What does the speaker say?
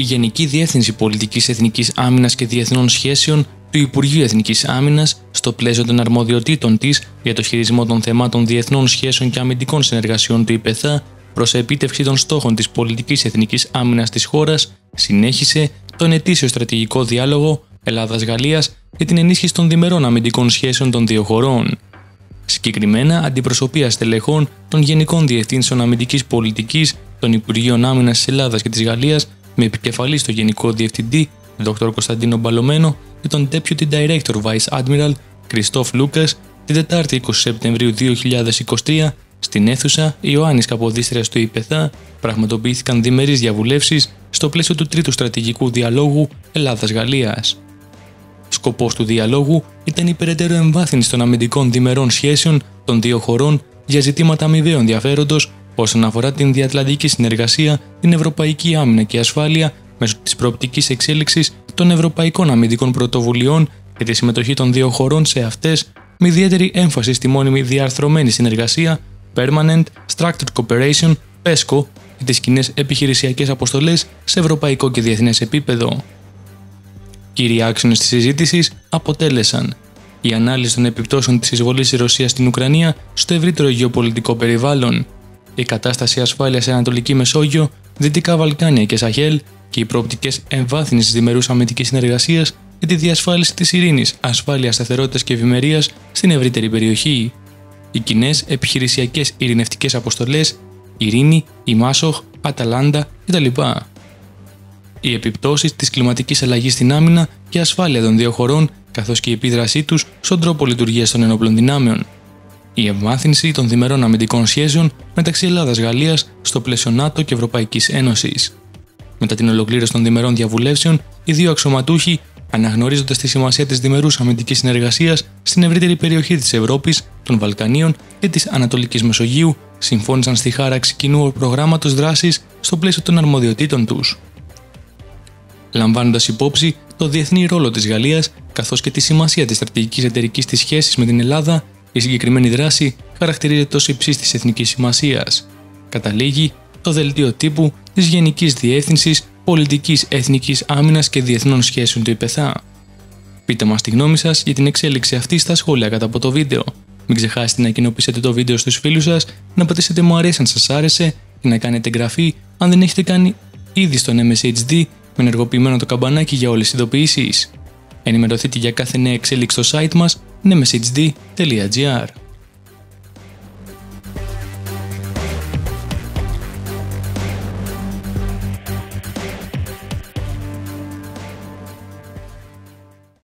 η Γενική Διεύθυνση Πολιτικής Εθνικής Άμυνας και Διεθνών Σχέσεων του Υπουργείου Εθνικής Άμυνας, στο πλαίσιο των αρμοδιοτήτων της για το χειρισμό των θεμάτων διεθνών σχέσεων και αμυντικών συνεργασιών του ΙΠΕΘΑ προς επίτευξη των στόχων της πολιτικής εθνικής άμυνας της χώρας, συνέχισε τον ετήσιο στρατηγικό διάλογο Ελλάδα-Γαλλία για την ενίσχυση των διμερών αμυντικών σχέσεων των δύο χωρών. Συγκεκριμένα, αντιπροσωπεία στελεχών των Γενικών Διευθύνσεων Αμυντικής Πολιτικής των Υπουργείων Άμυνας της Ελλάδας και της Γαλλίας, με επικεφαλή στο Γενικό Διευθυντή, Δ. Κωνσταντίνο Μπαλωμένο, και τον Deputy Director Vice Admiral, Κριστόφ Λούκας, την Τετάρτη 20 Σεπτεμβρίου 2023, στην αίθουσα Ιωάννης Καποδίστρια του ΙΠΕΘΑ, πραγματοποιήθηκαν διμερείς διαβουλεύσεις στο πλαίσιο του τρίτου στρατηγικού διαλόγου Ελλάδα-Γαλλία. Σκοπός του διαλόγου ήταν η περαιτέρω εμβάθυνση των αμυντικών διμερών σχέσεων των δύο χωρών για ζητήματα αμοιβαίου ενδιαφέροντος όσον αφορά την διατλαντική συνεργασία, την ευρωπαϊκή άμυνα και ασφάλεια μέσω της προοπτικής εξέλιξης των ευρωπαϊκών αμυντικών πρωτοβουλειών και τη συμμετοχή των δύο χωρών σε αυτές, με ιδιαίτερη έμφαση στη μόνιμη διαρθρωμένη συνεργασία, Permanent Structured Cooperation, PESCO, και τις κοινές επιχειρησιακές αποστολές σε ευρωπαϊκό και διεθνές επίπεδο. Κύριοι άξονες της συζήτησης αποτέλεσαν η ανάλυση των επιπτώσεων της εισβολής της Ρωσίας στην Ουκρανία στο ευρύτερο γεωπολιτικό περιβάλλον, η κατάσταση ασφάλειας σε Ανατολική Μεσόγειο, Δυτικά Βαλκάνια και Σαχέλ και οι προοπτικές εμβάθυνσης διμερούς αμυντικής συνεργασίας για τη διασφάλιση της ειρήνης, ασφάλειας, σταθερότητας και ευημερίας στην ευρύτερη περιοχή. Οι κοινές επιχειρησιακές ειρηνευτικές αποστολές, Ειρήνη, η Μάσοχ, Αταλάντα κτλ. Οι επιπτώσεις της κλιματικής αλλαγής στην άμυνα και ασφάλεια των δύο χωρών, καθώς και η επίδρασή τους στον τρόπο λειτουργίας των ενόπλων δυνάμεων. Η εμβάθυνση των διμερών αμυντικών σχέσεων μεταξύ Ελλάδα-Γαλλία στο πλαίσιο ΝΑΤΟ και Ευρωπαϊκής Ένωσης. Μετά την ολοκλήρωση των διμερών διαβουλεύσεων, οι δύο αξιωματούχοι, αναγνωρίζοντας τη σημασία της διμερούς αμυντικής συνεργασίας στην ευρύτερη περιοχή της Ευρώπης, των Βαλκανίων και της Ανατολικής Μεσογείου, συμφώνησαν στη χάραξη κοινού προγράμματος δράσης στο πλαίσιο των αρμοδιοτήτων τους. Λαμβάνοντας υπόψη το διεθνή ρόλο της Γαλλίας καθώς και τη σημασία της στρατηγικής εταιρικής της σχέσης με την Ελλάδα, η συγκεκριμένη δράση χαρακτηρίζεται ω υψής της εθνικής σημασίας. Καταλήγει το δελτίο τύπου της Γενικής Διεύθυνσης Πολιτικής Εθνικής Άμυνας και Διεθνών Σχέσεων του ΙΠΕΘΑ. Πείτε μας τη γνώμη σας για την εξέλιξη αυτή στα σχόλια κατά από το βίντεο. Μην ξεχάσετε να κοινοποιήσετε το βίντεο στους φίλους σας, να πατήσετε μου αρέσει αν σας άρεσε και να κάνετε εγγραφή αν δεν έχετε κάνει ήδη στον MSHD με ενεργοποιημένο το καμπανάκι για όλες τις ειδοποιήσεις. Ενημερωθείτε για κάθε νέα εξέλιξη στο site μας mshd.gr